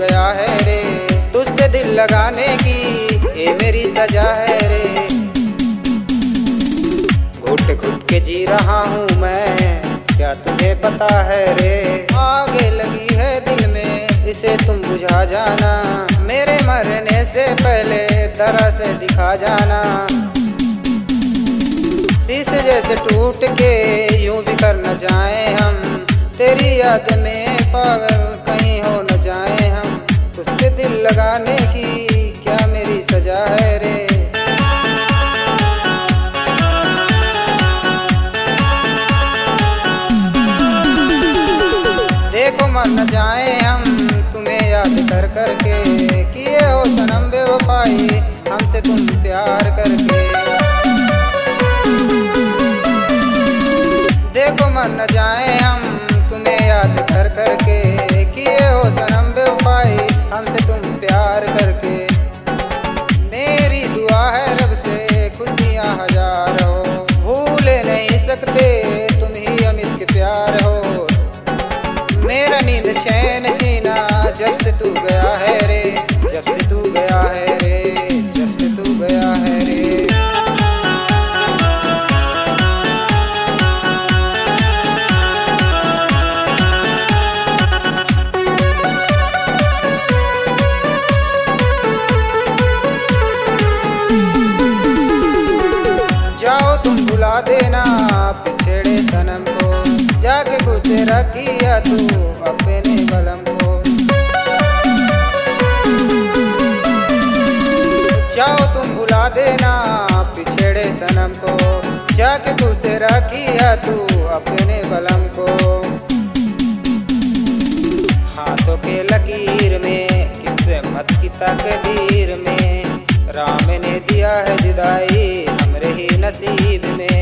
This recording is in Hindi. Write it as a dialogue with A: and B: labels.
A: गया है रे तुझसे दिल लगाने की, ये मेरी सजा है रे। घुट घुट के जी रहा हूँ मैं, क्या तुझे पता है रे? आगे लगी है दिल में, इसे तुम बुझा जाना। मेरे मरने से पहले तरह से दिखा जाना। शीश जैसे टूट के यूँ भी कर न जाए हम, तेरी याद में लगाने की क्या मेरी सजा है रे? देखो मर न जाए हम तुम्हें याद कर करके। किए हो सनम बेवफाई हमसे तुम प्यार करके। देखो मन न जाए जाओ तुम बुला देना पिछड़े सनम को। जाके गुस्से रखिया तू अपने बलम को। जाओ तुम बुला देना पिछड़े सनम को। जाके गुस्से रखिया तू अपने बलम को। हाथों के लकीर में, किस्मत की तकदीर में, राम ने दिया है जुदाई। prazer, bebê.